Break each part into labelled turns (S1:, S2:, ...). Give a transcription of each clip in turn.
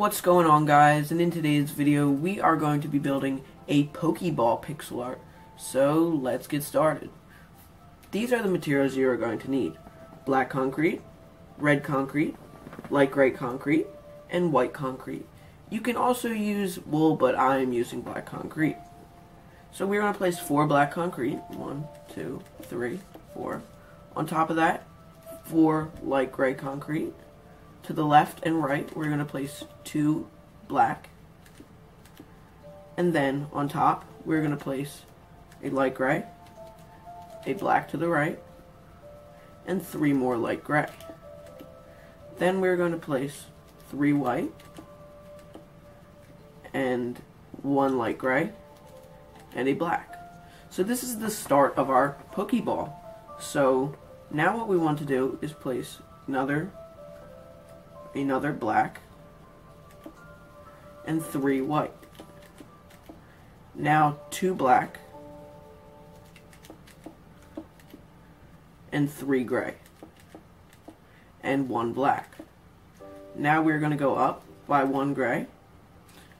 S1: what's going on guys and in today's video we are going to be building a Pokeball pixel art. So let's get started. These are the materials you are going to need. Black concrete, red concrete, light gray concrete, and white concrete. You can also use wool but I am using black concrete. So we're going to place four black concrete. One, two, three, four. On top of that, four light gray concrete to the left and right, we're going to place two black. And then on top, we're going to place a light gray, a black to the right, and three more light gray. Then we're going to place three white and one light gray and a black. So this is the start of our Pokeball. So now what we want to do is place another another black, and three white. Now two black, and three gray, and one black. Now we're going to go up by one gray.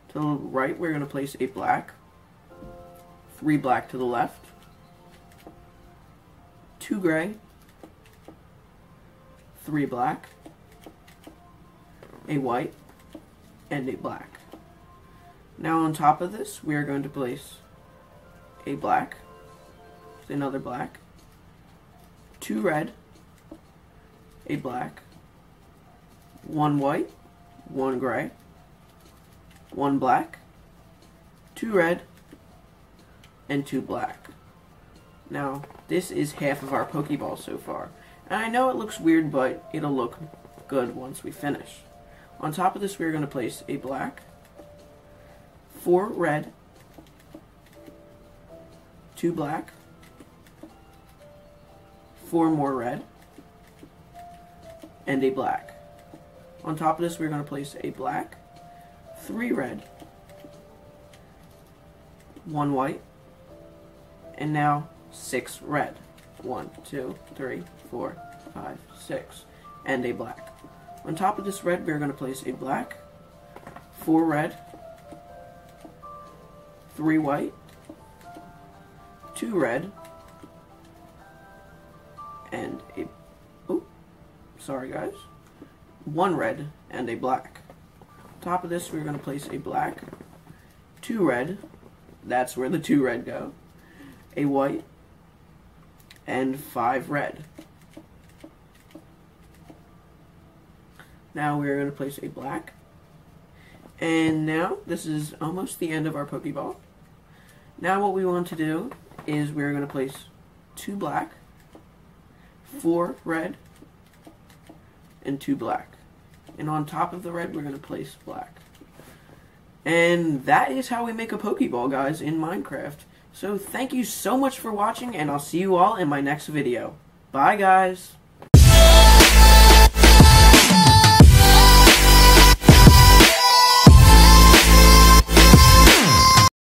S1: To the right, we're going to place a black, three black to the left, two gray, three black, a white, and a black. Now on top of this, we are going to place a black, another black, two red, a black, one white, one gray, one black, two red, and two black. Now, this is half of our Pokeball so far. And I know it looks weird, but it'll look good once we finish. On top of this, we're going to place a black, four red, two black, four more red, and a black. On top of this, we're going to place a black, three red, one white, and now six red. One, two, three, four, five, six, and a black. On top of this red, we're going to place a black, four red, three white, two red, and a, oh, sorry guys, one red and a black. On top of this, we're going to place a black, two red, that's where the two red go, a white, and five red. Now we're going to place a black. And now, this is almost the end of our Pokeball. Now what we want to do is we're going to place two black, four red, and two black. And on top of the red, we're going to place black. And that is how we make a Pokeball, guys, in Minecraft. So thank you so much for watching, and I'll see you all in my next video. Bye, guys!